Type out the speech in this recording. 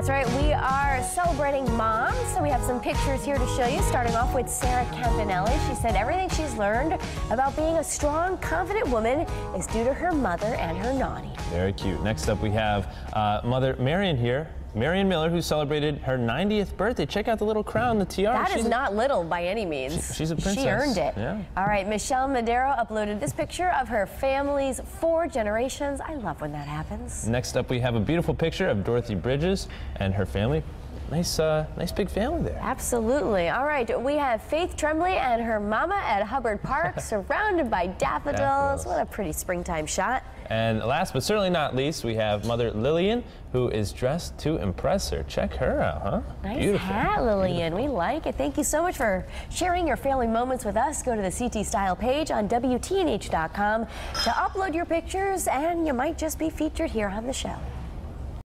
That's right. We are celebrating moms, so we have some pictures here to show you. Starting off with Sarah Campanelli. She said everything she's learned about being a strong, confident woman is due to her mother and her nanny. Very cute. Next up, we have uh, Mother Marion here. Marion Miller, who celebrated her 90th birthday. Check out the little crown, the tiara. That She's is not little by any means. She- she's a princess. She earned it. Yeah. All right, Michelle Madero uploaded this picture of her family's four generations. I love when that happens. Next up, we have a beautiful picture of Dorothy Bridges and her family. Nice, uh, nice big family there. Absolutely. All right, we have Faith Tremblay and her mama at Hubbard Park, surrounded by daffodils. Daffodils. What a pretty springtime shot. And last but certainly not least, we have Mother Lillian, who is dressed to impress her. Check her out, huh? Nice Beautiful. hat, Lillian. We like it. Thank you so much for sharing your family moments with us. Go to the CT Style page on WTNH.com to upload your pictures, and you might just be featured here on the show.